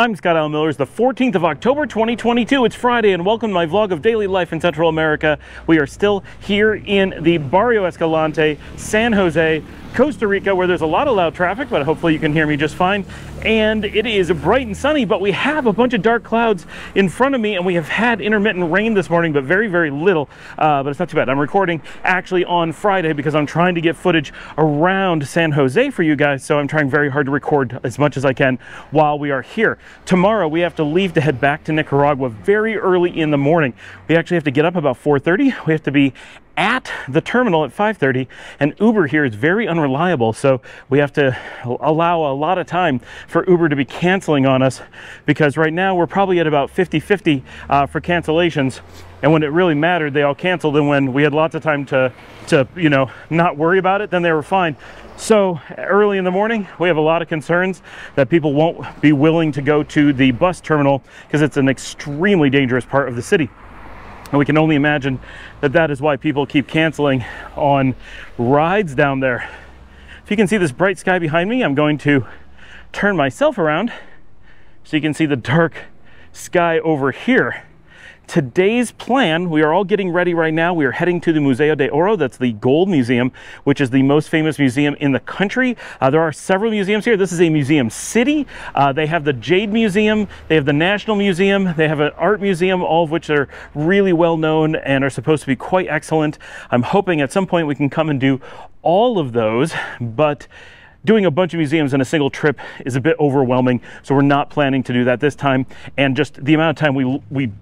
I'm Scott Alan Miller. It's the 14th of October 2022. It's Friday, and welcome to my vlog of daily life in Central America. We are still here in the Barrio Escalante, San Jose, Costa Rica, where there's a lot of loud traffic, but hopefully you can hear me just fine. And it is bright and sunny, but we have a bunch of dark clouds in front of me, and we have had intermittent rain this morning, but very, very little. Uh, but it's not too bad. I'm recording actually on Friday because I'm trying to get footage around San Jose for you guys, so I'm trying very hard to record as much as I can while we are here. Tomorrow we have to leave to head back to Nicaragua very early in the morning. We actually have to get up about 4.30. We have to be at the terminal at 5.30 and Uber here is very unreliable so we have to allow a lot of time for Uber to be canceling on us because right now we're probably at about 50-50 uh, for cancellations and when it really mattered they all canceled and when we had lots of time to to you know not worry about it then they were fine. So early in the morning we have a lot of concerns that people won't be willing to go to the bus terminal because it's an extremely dangerous part of the city and we can only imagine that that is why people keep canceling on rides down there. If you can see this bright sky behind me, I'm going to turn myself around so you can see the dark sky over here today's plan, we are all getting ready right now. We are heading to the Museo de Oro. That's the gold museum, which is the most famous museum in the country. Uh, there are several museums here. This is a museum city. Uh, they have the Jade Museum. They have the National Museum. They have an art museum, all of which are really well known and are supposed to be quite excellent. I'm hoping at some point we can come and do all of those, but doing a bunch of museums in a single trip is a bit overwhelming, so we're not planning to do that this time. And just the amount of time we we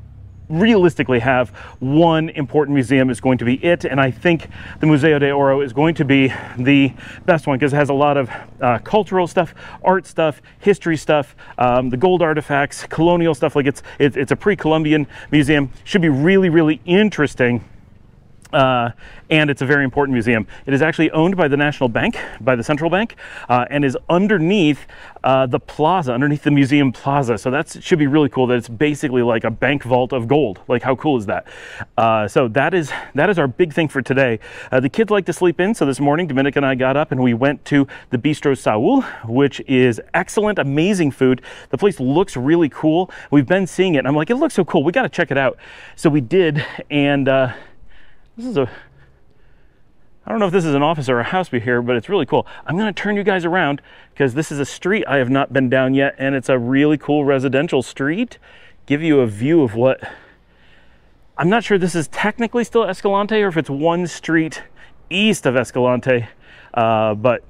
realistically have one important museum is going to be it and I think the Museo de Oro is going to be the best one because it has a lot of uh, cultural stuff art stuff history stuff um, the gold artifacts colonial stuff like it's it's, it's a pre-Columbian museum. Should be really really interesting uh, and it's a very important museum. It is actually owned by the National Bank, by the Central Bank, uh, and is underneath uh, the plaza, underneath the museum plaza. So that should be really cool that it's basically like a bank vault of gold. Like how cool is that? Uh, so that is that is our big thing for today. Uh, the kids like to sleep in, so this morning Dominic and I got up and we went to the Bistro Saul, which is excellent, amazing food. The place looks really cool. We've been seeing it, I'm like, it looks so cool. We got to check it out. So we did, and uh, this is a, I don't know if this is an office or a house we here, but it's really cool. I'm gonna turn you guys around because this is a street I have not been down yet and it's a really cool residential street. Give you a view of what, I'm not sure this is technically still Escalante or if it's one street east of Escalante, uh, but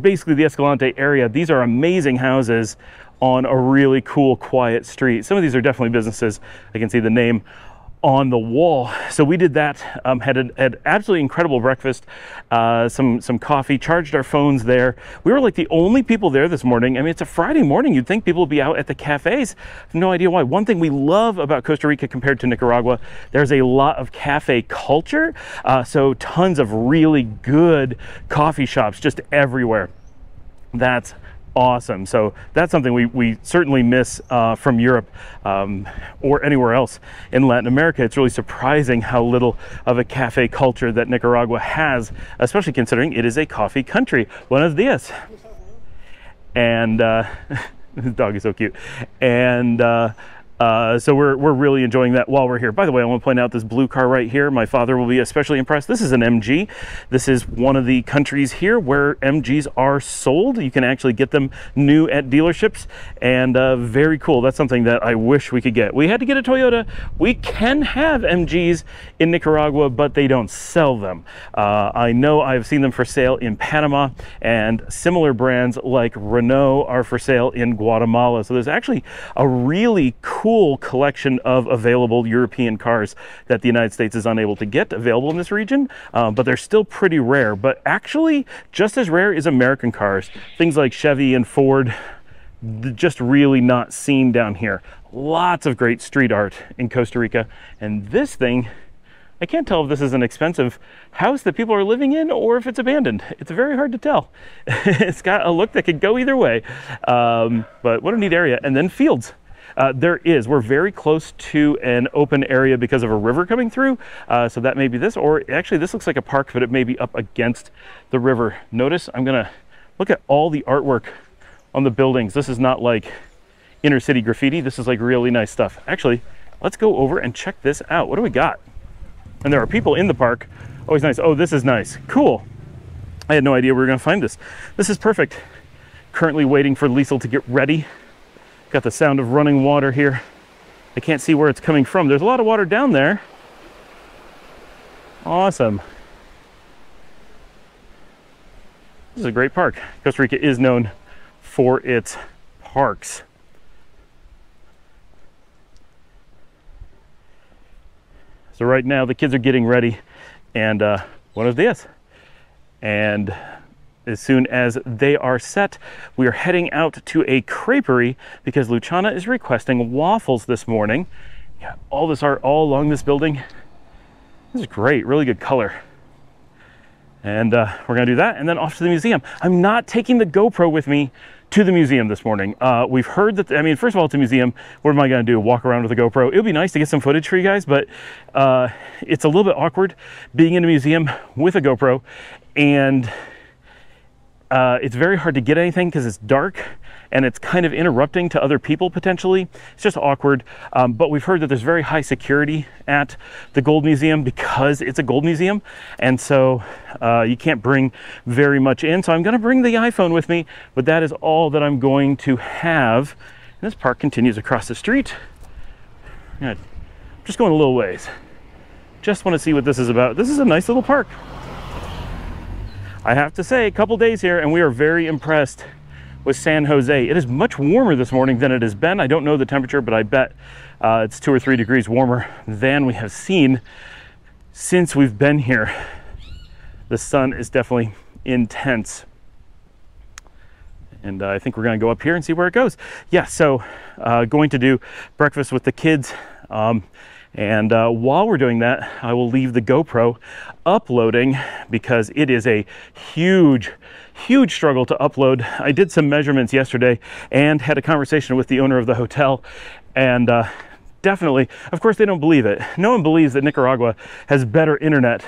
basically the Escalante area. These are amazing houses on a really cool, quiet street. Some of these are definitely businesses. I can see the name on the wall. So we did that, um, had an absolutely incredible breakfast, uh, some, some coffee, charged our phones there. We were like the only people there this morning. I mean, it's a Friday morning. You'd think people would be out at the cafes. no idea why. One thing we love about Costa Rica compared to Nicaragua, there's a lot of cafe culture. Uh, so tons of really good coffee shops just everywhere. That's awesome. So that's something we, we certainly miss uh, from Europe um, or anywhere else in Latin America. It's really surprising how little of a cafe culture that Nicaragua has, especially considering it is a coffee country. Buenos dias. And uh, this dog is so cute. And uh, uh, so we're, we're really enjoying that while we're here. By the way, I want to point out this blue car right here. My father will be especially impressed. This is an MG. This is one of the countries here where MGs are sold. You can actually get them new at dealerships and uh, very cool. That's something that I wish we could get. We had to get a Toyota. We can have MGs in Nicaragua, but they don't sell them. Uh, I know I've seen them for sale in Panama and similar brands like Renault are for sale in Guatemala. So there's actually a really cool cool collection of available European cars that the United States is unable to get available in this region, um, but they're still pretty rare. But actually, just as rare is American cars. Things like Chevy and Ford, just really not seen down here. Lots of great street art in Costa Rica. And this thing, I can't tell if this is an expensive house that people are living in or if it's abandoned. It's very hard to tell. it's got a look that could go either way. Um, but what a neat area. And then fields. Uh, there is. We're very close to an open area because of a river coming through. Uh, so that may be this, or actually this looks like a park, but it may be up against the river. Notice I'm gonna look at all the artwork on the buildings. This is not like inner city graffiti. This is like really nice stuff. Actually, let's go over and check this out. What do we got? And there are people in the park. Always nice. Oh, this is nice. Cool. I had no idea we were going to find this. This is perfect. Currently waiting for Liesel to get ready. Got the sound of running water here. I can't see where it's coming from. There's a lot of water down there. Awesome. This is a great park. Costa Rica is known for its parks. So right now the kids are getting ready and uh, buenos dias. And as soon as they are set, we are heading out to a creperie because Luciana is requesting waffles this morning. Yeah, all this art all along this building. This is great, really good color. And uh, we're gonna do that and then off to the museum. I'm not taking the GoPro with me to the museum this morning. Uh, we've heard that, I mean, first of all, it's a museum. What am I going to do? Walk around with a GoPro? It would be nice to get some footage for you guys, but uh, it's a little bit awkward being in a museum with a GoPro. And uh, it's very hard to get anything because it's dark and it's kind of interrupting to other people potentially. It's just awkward. Um, but we've heard that there's very high security at the Gold Museum because it's a gold museum. And so uh, you can't bring very much in. So I'm going to bring the iPhone with me, but that is all that I'm going to have. And this park continues across the street. I'm just going a little ways. Just want to see what this is about. This is a nice little park. I have to say, a couple days here, and we are very impressed with San Jose. It is much warmer this morning than it has been. I don't know the temperature, but I bet uh, it's two or three degrees warmer than we have seen since we've been here. The sun is definitely intense. And uh, I think we're going to go up here and see where it goes. Yeah, so uh, going to do breakfast with the kids. Um, and uh, while we're doing that, I will leave the GoPro uploading because it is a huge, huge struggle to upload. I did some measurements yesterday and had a conversation with the owner of the hotel and uh, definitely, of course, they don't believe it. No one believes that Nicaragua has better internet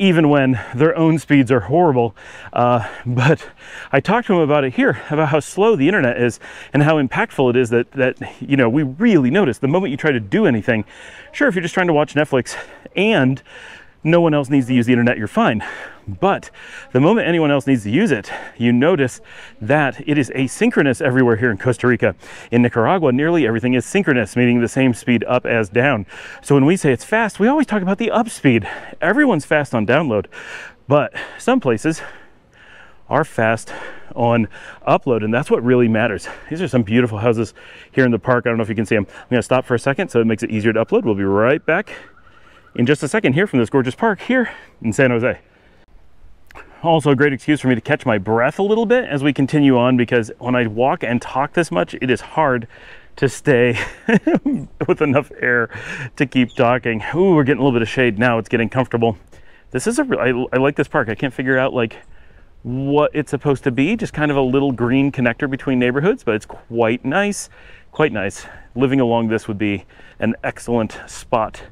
even when their own speeds are horrible. Uh, but I talked to him about it here, about how slow the internet is and how impactful it is that, that you know, we really notice the moment you try to do anything. Sure, if you're just trying to watch Netflix and no one else needs to use the internet, you're fine. But the moment anyone else needs to use it, you notice that it is asynchronous everywhere here in Costa Rica. In Nicaragua, nearly everything is synchronous, meaning the same speed up as down. So when we say it's fast, we always talk about the up speed. Everyone's fast on download, but some places are fast on upload and that's what really matters these are some beautiful houses here in the park i don't know if you can see them i'm going to stop for a second so it makes it easier to upload we'll be right back in just a second here from this gorgeous park here in San Jose. Also a great excuse for me to catch my breath a little bit as we continue on because when I walk and talk this much, it is hard to stay with enough air to keep talking. Ooh, we're getting a little bit of shade now. It's getting comfortable. This is a, I, I like this park. I can't figure out like what it's supposed to be. Just kind of a little green connector between neighborhoods, but it's quite nice, quite nice. Living along this would be an excellent spot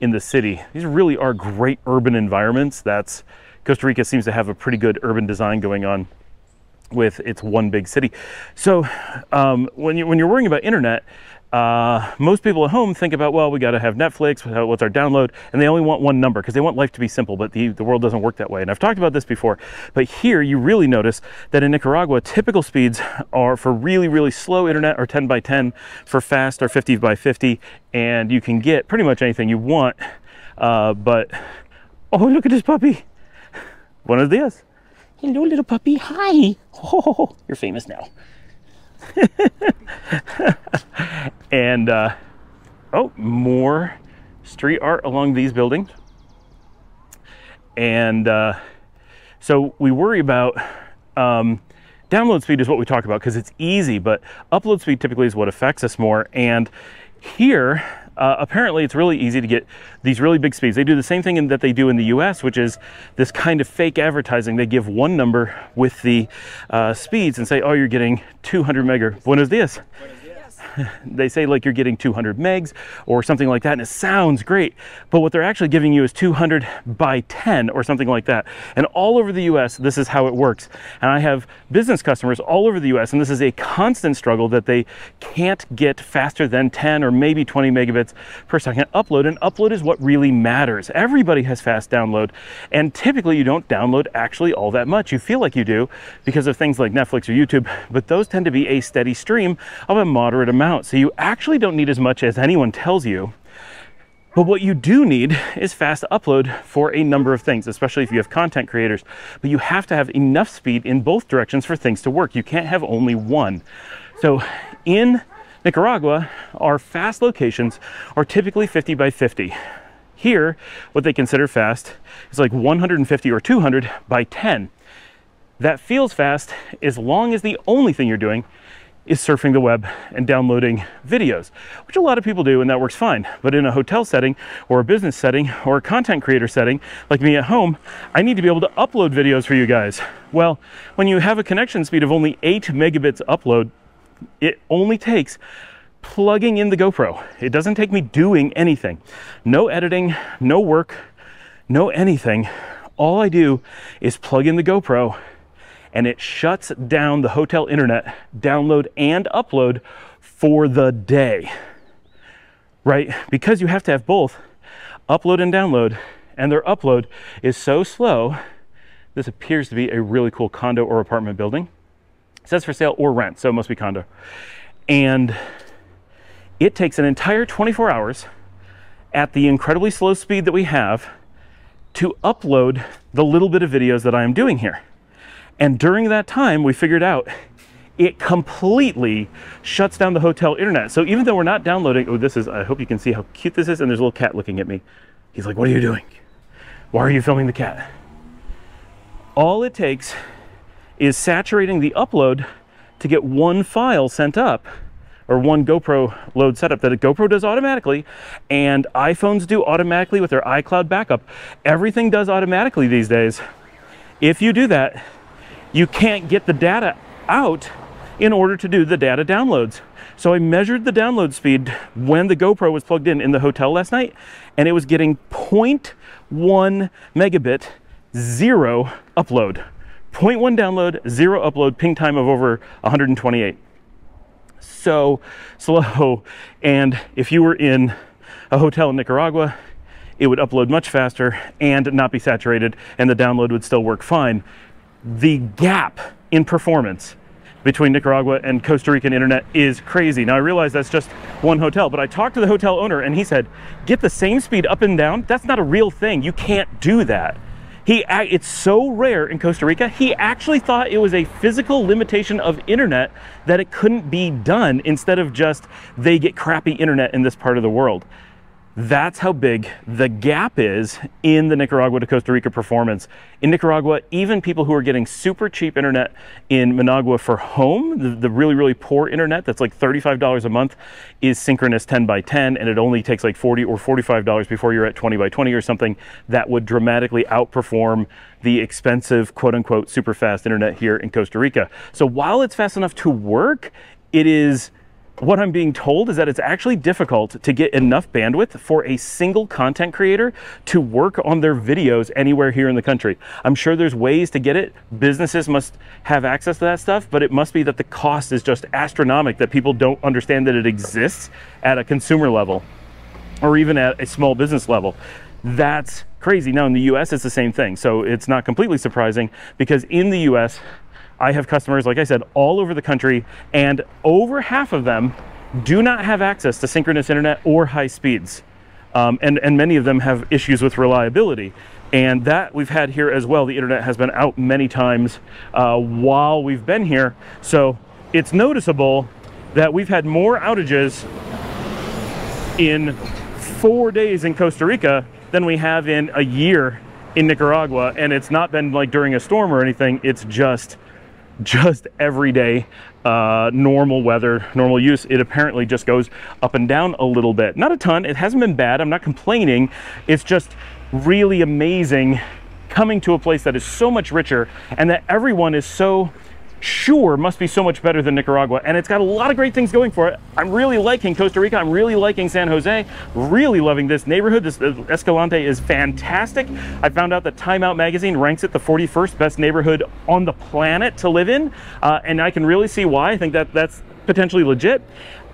in the city. These really are great urban environments. That's Costa Rica seems to have a pretty good urban design going on with its one big city. So um, when you when you're worrying about internet, uh, most people at home think about, well, we got to have Netflix, what's our download? And they only want one number because they want life to be simple, but the, the world doesn't work that way. And I've talked about this before, but here you really notice that in Nicaragua, typical speeds are for really, really slow internet are 10 by 10, for fast are 50 by 50, and you can get pretty much anything you want. Uh, but, oh, look at this puppy. Buenos dias. Hello, little puppy. Hi. Oh, you're famous now. and uh, oh, more street art along these buildings. And uh, so we worry about um, download speed is what we talk about because it's easy, but upload speed typically is what affects us more. And here, uh, apparently it's really easy to get these really big speeds. They do the same thing in, that they do in the US, which is this kind of fake advertising. They give one number with the uh, speeds and say, oh, you're getting 200 mega. Buenos dias. they say like you're getting 200 megs or something like that, and it sounds great. But what they're actually giving you is 200 by 10 or something like that. And all over the US, this is how it works. And I have business customers all over the US, and this is a constant struggle that they can't get faster than 10 or maybe 20 megabits per second upload. And upload is what really matters. Everybody has fast download, and typically you don't download actually all that much. You feel like you do because of things like Netflix or YouTube, but those tend to be a steady stream of a moderate amount. So you actually don't need as much as anyone tells you. But what you do need is fast upload for a number of things, especially if you have content creators. But you have to have enough speed in both directions for things to work. You can't have only one. So in Nicaragua, our fast locations are typically 50 by 50. Here, what they consider fast is like 150 or 200 by 10. That feels fast as long as the only thing you're doing is surfing the web and downloading videos, which a lot of people do, and that works fine. But in a hotel setting, or a business setting, or a content creator setting, like me at home, I need to be able to upload videos for you guys. Well, when you have a connection speed of only 8 megabits upload, it only takes plugging in the GoPro. It doesn't take me doing anything. No editing, no work, no anything. All I do is plug in the GoPro and it shuts down the hotel internet, download and upload for the day. Right? Because you have to have both upload and download, and their upload is so slow. This appears to be a really cool condo or apartment building. It says for sale or rent, so it must be condo. And it takes an entire 24 hours at the incredibly slow speed that we have to upload the little bit of videos that I am doing here. And during that time, we figured out it completely shuts down the hotel internet. So even though we're not downloading, oh, this is, I hope you can see how cute this is. And there's a little cat looking at me. He's like, What are you doing? Why are you filming the cat? All it takes is saturating the upload to get one file sent up or one GoPro load setup that a GoPro does automatically and iPhones do automatically with their iCloud backup. Everything does automatically these days. If you do that, you can't get the data out in order to do the data downloads. So I measured the download speed when the GoPro was plugged in in the hotel last night, and it was getting 0.1 megabit, zero upload. 0.1 download, zero upload, ping time of over 128. So slow. And if you were in a hotel in Nicaragua, it would upload much faster and not be saturated, and the download would still work fine the gap in performance between Nicaragua and Costa Rican internet is crazy. Now I realize that's just one hotel, but I talked to the hotel owner and he said, get the same speed up and down. That's not a real thing. You can't do that. He, it's so rare in Costa Rica. He actually thought it was a physical limitation of internet that it couldn't be done instead of just they get crappy internet in this part of the world. That's how big the gap is in the Nicaragua to Costa Rica performance. In Nicaragua, even people who are getting super cheap internet in Managua for home, the, the, really, really poor internet that's like $35 a month, is synchronous 10 by 10, and it only takes like 40 or $45 before you're at 20 by 20 or something. That would dramatically outperform the expensive, quote unquote, super fast internet here in Costa Rica. So while it's fast enough to work, it is what I'm being told is that it's actually difficult to get enough bandwidth for a single content creator to work on their videos anywhere here in the country. I'm sure there's ways to get it. Businesses must have access to that stuff, but it must be that the cost is just astronomical, that people don't understand that it exists at a consumer level or even at a small business level. That's crazy. Now, in the US, it's the same thing. So it's not completely surprising because in the US, I have customers, like I said, all over the country, and over half of them do not have access to synchronous internet or high speeds. Um, and, and many of them have issues with reliability. And that we've had here as well. The internet has been out many times uh, while we've been here. So it's noticeable that we've had more outages in four days in Costa Rica than we have in a year in Nicaragua. And it's not been like during a storm or anything, it's just just everyday uh, normal weather, normal use, it apparently just goes up and down a little bit. Not a ton, it hasn't been bad, I'm not complaining. It's just really amazing coming to a place that is so much richer and that everyone is so sure must be so much better than Nicaragua, and it's got a lot of great things going for it. I'm really liking Costa Rica. I'm really liking San Jose. Really loving this neighborhood. This uh, Escalante is fantastic. I found out that Time Out magazine ranks it the 41st best neighborhood on the planet to live in, uh, and I can really see why. I think that that's potentially legit.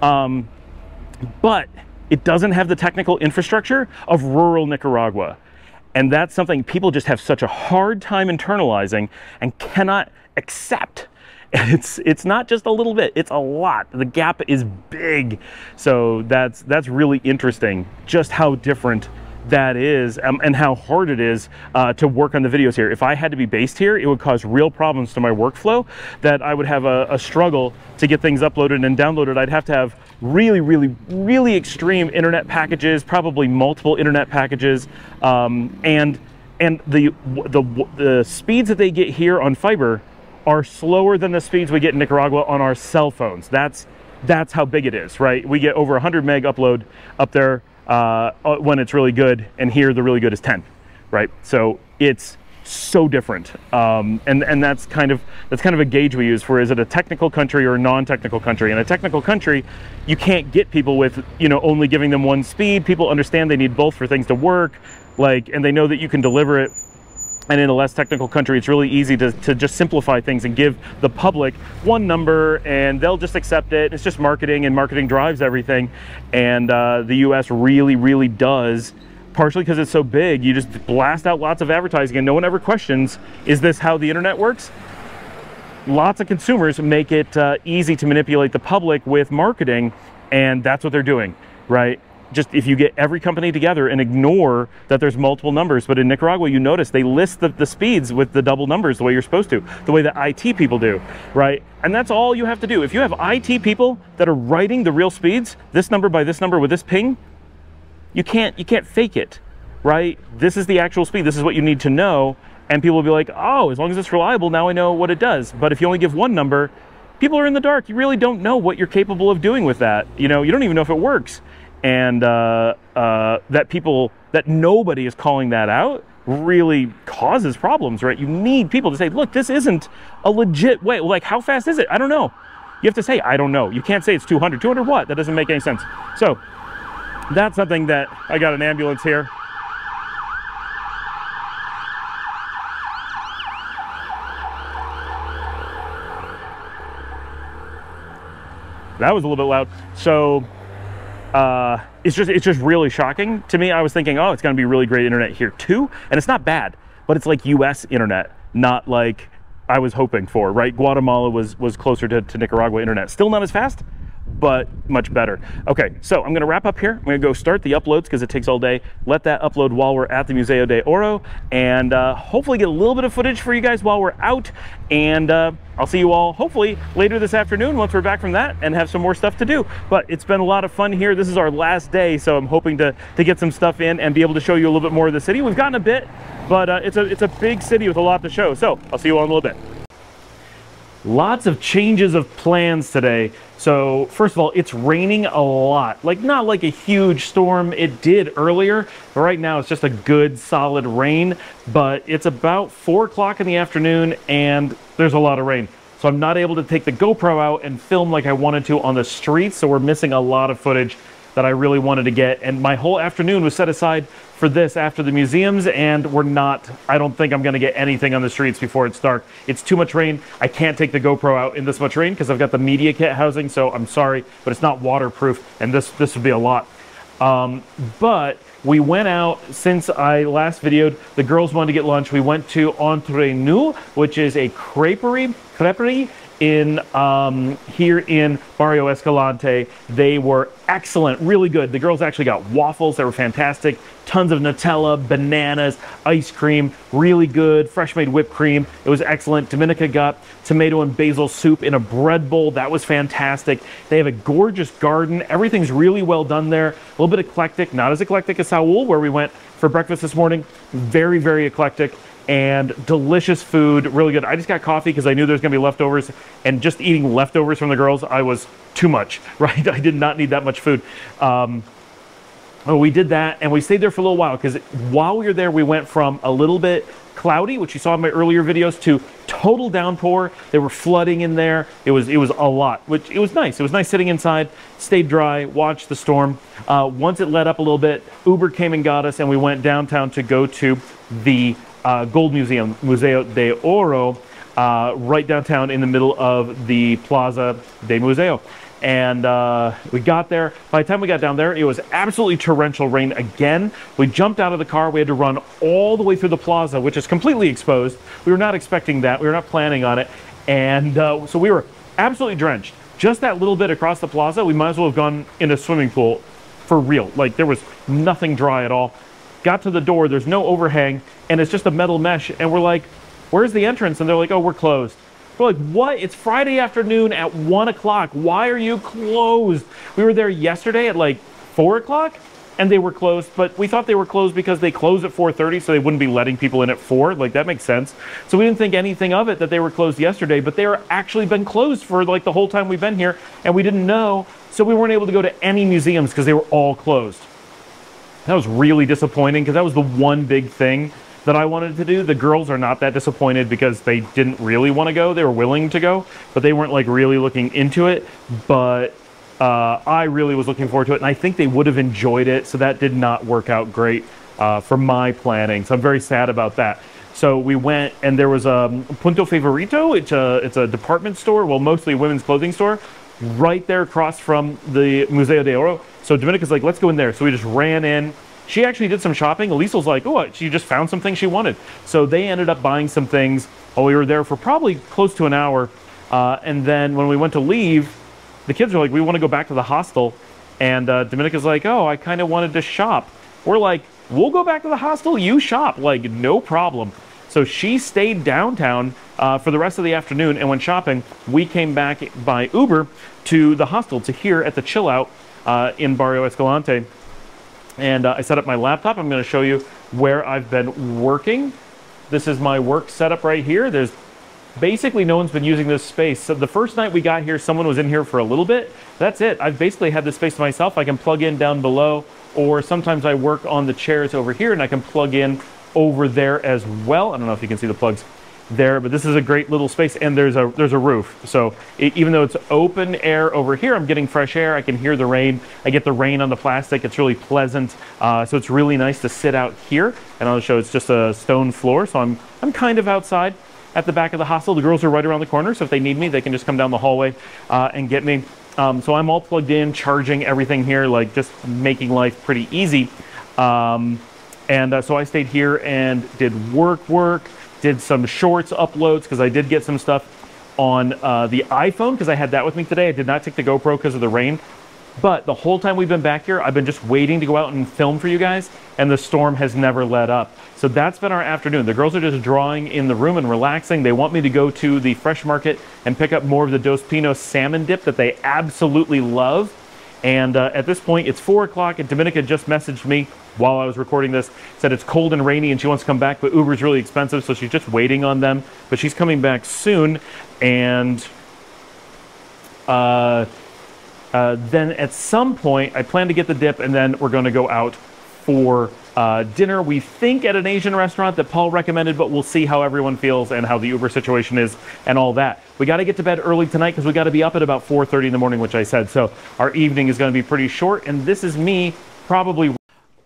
Um, but it doesn't have the technical infrastructure of rural Nicaragua. And that's something people just have such a hard time internalizing and cannot accept. It's it's not just a little bit, it's a lot. The gap is big. So that's that's really interesting just how different that is um, and how hard it is uh, to work on the videos here. If I had to be based here, it would cause real problems to my workflow that I would have a, a struggle to get things uploaded and downloaded. I'd have to have really, really, really extreme internet packages, probably multiple internet packages, um, and and the, the the speeds that they get here on fiber are slower than the speeds we get in Nicaragua on our cell phones. That's that's how big it is, right? We get over 100 meg upload up there uh, uh, when it's really good, and here the really good is 10, right? So it's so different, um, and and that's kind of that's kind of a gauge we use for is it a technical country or a non-technical country? In a technical country, you can't get people with you know only giving them one speed. People understand they need both for things to work, like, and they know that you can deliver it and in a less technical country, it's really easy to, to just simplify things and give the public one number and they'll just accept it. It's just marketing and marketing drives everything. And uh, the US really, really does, partially because it's so big, you just blast out lots of advertising and no one ever questions, is this how the internet works? Lots of consumers make it uh, easy to manipulate the public with marketing and that's what they're doing, right? Just if you get every company together and ignore that there's multiple numbers. But in Nicaragua, you notice they list the, the speeds with the double numbers the way you're supposed to, the way that IT people do, right? And that's all you have to do. If you have IT people that are writing the real speeds, this number by this number with this ping, you can't you can't fake it, right? This is the actual speed. This is what you need to know. And people will be like, oh, as long as it's reliable, now I know what it does. But if you only give one number, people are in the dark. You really don't know what you're capable of doing with that. You know, you don't even know if it works and uh, uh, that people that nobody is calling that out really causes problems right? You need people to say look this isn't a legit way. Like how fast is it? I don't know. You have to say i don't know. You can't say it's 200 200 what? That doesn't make any sense. So that's something that i got an ambulance here. That was a little bit loud. So uh, it's just it's just really shocking to me. I was thinking, oh, it's going to be really great internet here too, and it's not bad, but it's like U.S. internet, not like I was hoping for. Right? Guatemala was was closer to, to Nicaragua internet, still not as fast, but much better. Okay, so I'm gonna wrap up here. I'm gonna go start the uploads because it takes all day. Let that upload while we're at the Museo de Oro and uh, hopefully get a little bit of footage for you guys while we're out. And uh, I'll see you all hopefully later this afternoon once we're back from that and have some more stuff to do. But it's been a lot of fun here. This is our last day, so I'm hoping to, to get some stuff in and be able to show you a little bit more of the city. We've gotten a bit, but uh, it's, a, it's a big city with a lot to show. So I'll see you all in a little bit. Lots of changes of plans today. So first of all, it's raining a lot. Like not like a huge storm. It did earlier, but right now it's just a good solid rain. But it's about four o'clock in the afternoon and there's a lot of rain. So I'm not able to take the GoPro out and film like I wanted to on the streets. So we're missing a lot of footage that I really wanted to get. And my whole afternoon was set aside for this after the museums, and we're not, I don't think I'm gonna get anything on the streets before it's dark. It's too much rain. I can't take the GoPro out in this much rain because I've got the media kit housing, so I'm sorry, but it's not waterproof, and this, this would be a lot. Um, but we went out since I last videoed. The girls wanted to get lunch. We went to Entre Nous, which is a creperie, creperie in um, here in Barrio Escalante. They were excellent, really good. The girls actually got waffles. that were fantastic. Tons of Nutella, bananas, ice cream, really good. Fresh made whipped cream. It was excellent. Dominica got tomato and basil soup in a bread bowl. That was fantastic. They have a gorgeous garden. Everything's really well done there. A little bit eclectic, not as eclectic as Saul, where we went for breakfast this morning. Very, very eclectic and delicious food, really good. I just got coffee because I knew there was gonna be leftovers, and just eating leftovers from the girls, I was too much, right? I did not need that much food. Um, we did that and we stayed there for a little while because while we were there, we went from a little bit cloudy, which you saw in my earlier videos, to total downpour. They were flooding in there. It was it was a lot, which it was nice. It was nice sitting inside, stayed dry, watched the storm. Uh, once it let up a little bit, Uber came and got us, and we went downtown to go to the uh, Gold Museum, Museo de Oro, uh, right downtown in the middle of the Plaza de Museo. And uh, we got there. By the time we got down there, it was absolutely torrential rain again. We jumped out of the car. We had to run all the way through the plaza, which is completely exposed. We were not expecting that. We were not planning on it. And uh, so we were absolutely drenched. Just that little bit across the plaza, we might as well have gone in a swimming pool for real. Like there was nothing dry at all. Got to the door, there's no overhang, and it's just a metal mesh. And we're like, where's the entrance? And they're like, oh, we're closed. We're like, what? It's Friday afternoon at 1 o'clock. Why are you closed? We were there yesterday at like 4 o'clock and they were closed, but we thought they were closed because they closed at 4.30 so they wouldn't be letting people in at 4. Like, that makes sense. So we didn't think anything of it that they were closed yesterday, but they are actually been closed for like the whole time we've been here and we didn't know. So we weren't able to go to any museums because they were all closed. That was really disappointing because that was the one big thing that I wanted to do. The girls are not that disappointed because they didn't really want to go. They were willing to go, but they weren't like really looking into it. But uh, I really was looking forward to it, and I think they would have enjoyed it. So that did not work out great uh, for my planning. So I'm very sad about that. So we went, and there was a Punto Favorito. It's a it's a department store, well, mostly women's clothing store, right there across from the Museo de Oro. So Dominica's like, let's go in there. So we just ran in she actually did some shopping. Elisa was like, oh, she just found some things she wanted. So they ended up buying some things. Oh, we were there for probably close to an hour. Uh, and then when we went to leave, the kids were like, we want to go back to the hostel. And uh, Dominica's like, oh, I kind of wanted to shop. We're like, we'll go back to the hostel. You shop. Like, no problem. So she stayed downtown uh, for the rest of the afternoon and went shopping. We came back by Uber to the hostel to here at the Chill Out uh, in Barrio Escalante and uh, I set up my laptop. I'm going to show you where I've been working. This is my work setup right here. There's basically no one's been using this space. So the first night we got here, someone was in here for a little bit. That's it. I've basically had this space to myself. I can plug in down below, or sometimes I work on the chairs over here and I can plug in over there as well. I don't know if you can see the plugs there, but this is a great little space and there's a there's a roof. So it, even though it's open air over here, I'm getting fresh air. I can hear the rain. I get the rain on the plastic. It's really pleasant. Uh, so it's really nice to sit out here. And I'll show it's just a stone floor. So I'm, I'm kind of outside at the back of the hostel. The girls are right around the corner. So if they need me, they can just come down the hallway uh, and get me. Um, so I'm all plugged in, charging everything here, like just making life pretty easy. Um, and uh, so I stayed here and did work, work, did some shorts uploads because I did get some stuff on uh, the iPhone because I had that with me today. I did not take the GoPro because of the rain. But the whole time we've been back here, I've been just waiting to go out and film for you guys, and the storm has never let up. So that's been our afternoon. The girls are just drawing in the room and relaxing. They want me to go to the fresh market and pick up more of the Dos Pinos salmon dip that they absolutely love. And uh, at this point, it's 4 o'clock, and Dominica just messaged me while I was recording this, said it's cold and rainy and she wants to come back, but Uber's really expensive, so she's just waiting on them. But she's coming back soon, and uh, uh, then at some point, I plan to get the dip, and then we're going to go out for uh, dinner. We think at an Asian restaurant that Paul recommended, but we'll see how everyone feels and how the Uber situation is and all that. We got to get to bed early tonight because we got to be up at about 4:30 in the morning, which I said. So our evening is going to be pretty short, and this is me probably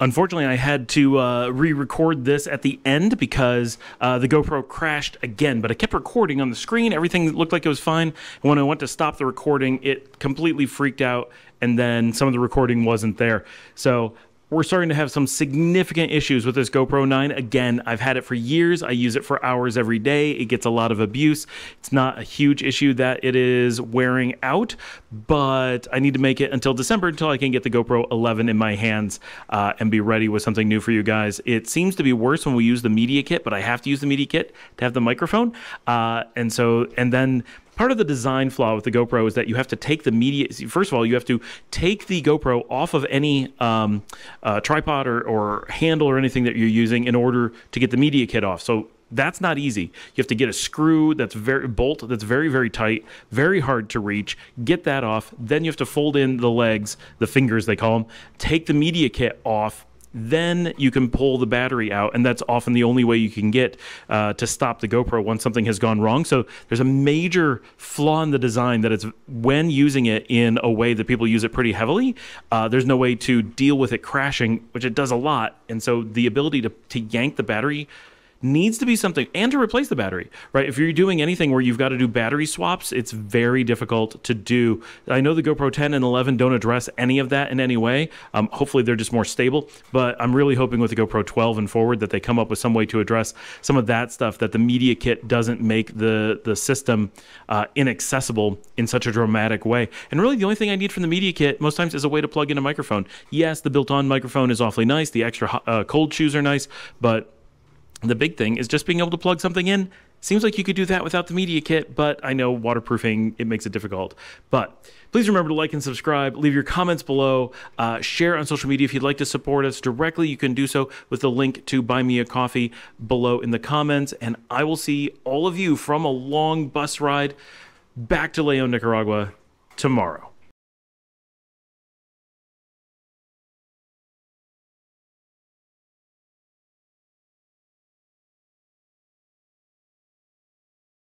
Unfortunately, I had to uh, re record this at the end because uh, the GoPro crashed again, but I kept recording on the screen. Everything looked like it was fine. And when I went to stop the recording, it completely freaked out, and then some of the recording wasn't there. So we're starting to have some significant issues with this GoPro 9. Again, I've had it for years. I use it for hours every day. It gets a lot of abuse. It's not a huge issue that it is wearing out, but I need to make it until December until I can get the GoPro 11 in my hands uh, and be ready with something new for you guys. It seems to be worse when we use the media kit, but I have to use the media kit to have the microphone. Uh, and so, and then part of the design flaw with the GoPro is that you have to take the media. First of all, you have to take the GoPro off of any um, uh, tripod or, or handle or anything that you're using in order to get the media kit off. So that's not easy. You have to get a screw that's very bolt that's very very tight, very hard to reach. Get that off. Then you have to fold in the legs, the fingers they call them. Take the media kit off then you can pull the battery out, and that's often the only way you can get uh, to stop the GoPro once something has gone wrong. So there's a major flaw in the design that it's when using it in a way that people use it pretty heavily, uh, there's no way to deal with it crashing, which it does a lot, and so the ability to to yank the battery needs to be something and to replace the battery right? If you're doing anything where you've got to do battery swaps it's very difficult to do. I know the gopro 10 and 11 don't address any of that in any way. Um, hopefully they're just more stable but i'm really hoping with the gopro 12 and forward that they come up with some way to address some of that stuff that the media kit doesn't make the the system uh, inaccessible in such a dramatic way. And really the only thing i need from the media kit most times is a way to plug in a microphone. Yes the built-on microphone is awfully nice. The extra uh, cold shoes are nice but the big thing is just being able to plug something in. Seems like you could do that without the media kit, but I know waterproofing, it makes it difficult. But please remember to like and subscribe, leave your comments below, uh, share on social media if you'd like to support us directly. You can do so with the link to Buy Me a Coffee below in the comments. And I will see all of you from a long bus ride back to Leon, Nicaragua tomorrow.